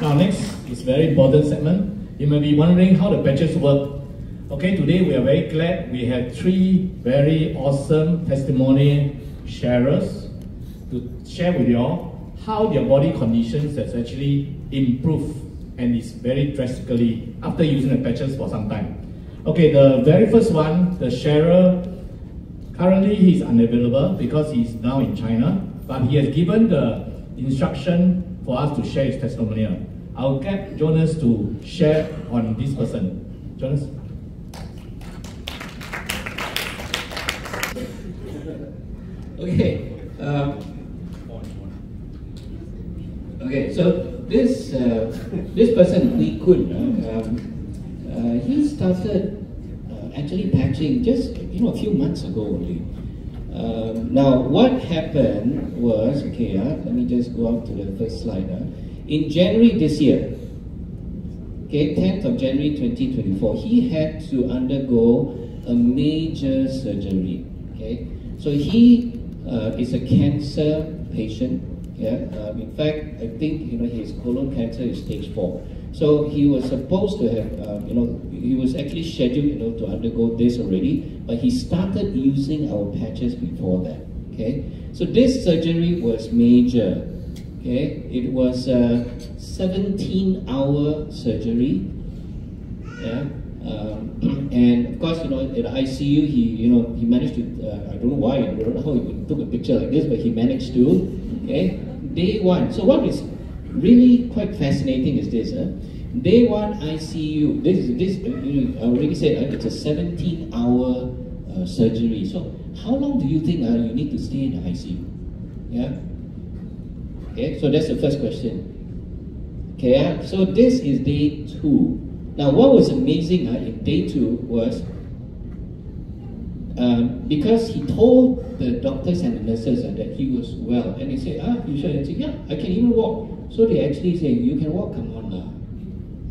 now. next is very important segment. You may be wondering how the patches work. Okay, today we are very glad we have three very awesome testimony sharers to share with you all how their body conditions has actually improved and is very drastically after using the patches for some time. Okay, the very first one, the sharer, currently he's unavailable because he's now in China, but he has given the instruction for us to share his testimonial. I'll get Jonas to share on this person. Jonas? Okay. Um, okay, so this uh, this person, Hwee Khoon, uh, um, uh, he started uh, actually patching just you know a few months ago only. Um, now, what happened was, okay, uh, let me just go up to the first slide. Uh. In January this year, okay, 10th of January 2024, he had to undergo a major surgery. Okay, so he uh, is a cancer patient. Yeah, um, in fact, I think you know his colon cancer is stage four. So he was supposed to have, um, you know, he was actually scheduled, you know, to undergo this already, but he started using our patches before that. Okay, so this surgery was major. Okay, it was a 17-hour surgery. Yeah. Um, and of course, you know, at ICU, he, you know, he managed to, uh, I don't know why, I don't know how he took a picture like this, but he managed to, okay, day one. So what is really quite fascinating is this. Uh, day one ICU, this is this, you know, I already said uh, it's a 17 hour uh, surgery. So how long do you think uh, you need to stay in the ICU? Yeah? Okay, so that's the first question. Okay, uh, so this is day two. Now what was amazing uh, in day two was um, because he told the doctors and the nurses uh, that he was well, and they said, ah, you sure? And said, yeah, I can even walk. So they actually say, you can walk, come on now.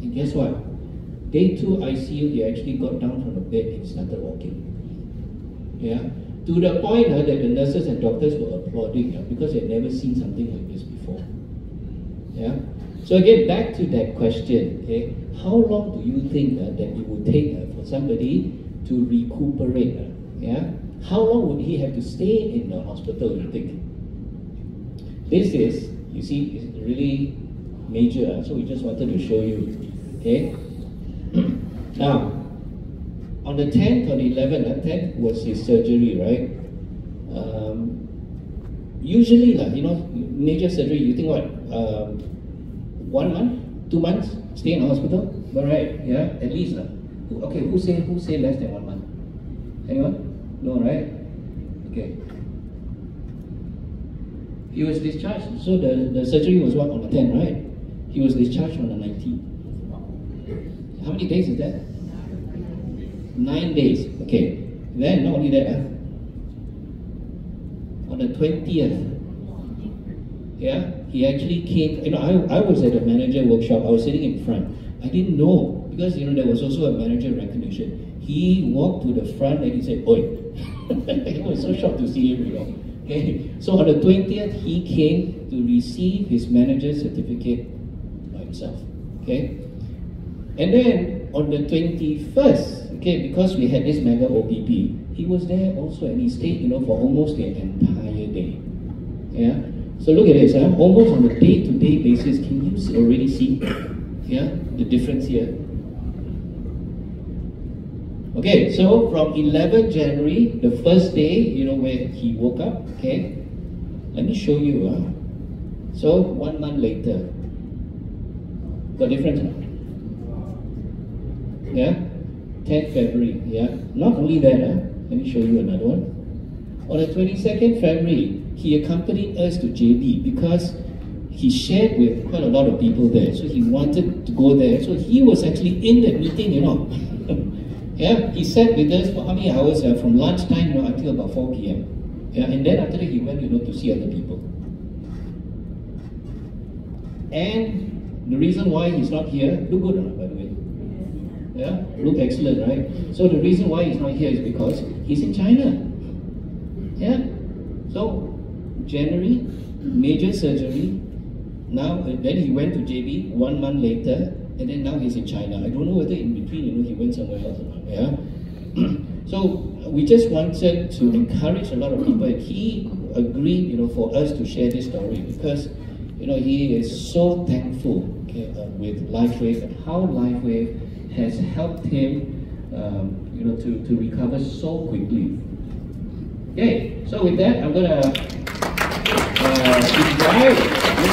And guess what? Day two ICU, he actually got down from the bed and started walking. Yeah? To the point uh, that the nurses and doctors were applauding uh, because they had never seen something like this before. Yeah? So again, back to that question, okay? How long do you think uh, that it would take uh, for somebody to recuperate? Uh, yeah? How long would he have to stay in the hospital, you think? This is, you see, is really major, so we just wanted to show you. Okay? now, on the 10th or the 11th, 10th was his surgery, right? Um, usually, you know, major surgery, you think what? Um, one month? Two months? Stay in the hospital? But right, yeah, at least. Uh, okay, who say, who say less than one month? Anyone? No, right? Okay. He was discharged. So the, the surgery was what on the 10th, right? He was discharged on the 19th. How many days is that? Nine days. Okay. Then not only that, uh, on the 20th, yeah, he actually came. You know, I, I was at a manager workshop. I was sitting in front. I didn't know because you know there was also a manager recognition. He walked to the front and he said, "Oi." I was so shocked to see him, you know. Okay, so on the 20th, he came to receive his manager certificate by himself. Okay, and then on the 21st, okay, because we had this mega OPP, he was there also and he stayed, you know, for almost the entire day. Yeah, so look at this, huh? almost on a day to day basis, can you already see, yeah, the difference here? Okay, so from 11 January, the first day, you know, where he woke up, okay, let me show you. Huh? So one month later, got difference? Huh? Yeah, 10th February, yeah. Not only that, huh? let me show you another one. On the 22nd February, he accompanied us to JB because he shared with quite a lot of people there. So he wanted to go there. So he was actually in the meeting, you know. Yeah, he sat with us for how many hours? Uh, from lunchtime you know, until about 4 p.m. Yeah, and then after that he went, you know, to see other people. And the reason why he's not here, look good, by the way. Yeah, look excellent, right? So the reason why he's not here is because he's in China. Yeah. So January, major surgery, now then he went to JB one month later, and then now he's in China. I don't know whether in between, you know, he went somewhere else or not. Yeah. so we just wanted to encourage a lot of people, he agreed, you know, for us to share this story because, you know, he is so thankful okay, uh, with LifeWave and how LifeWave has helped him, um, you know, to, to recover so quickly. Okay, so with that, I'm gonna uh,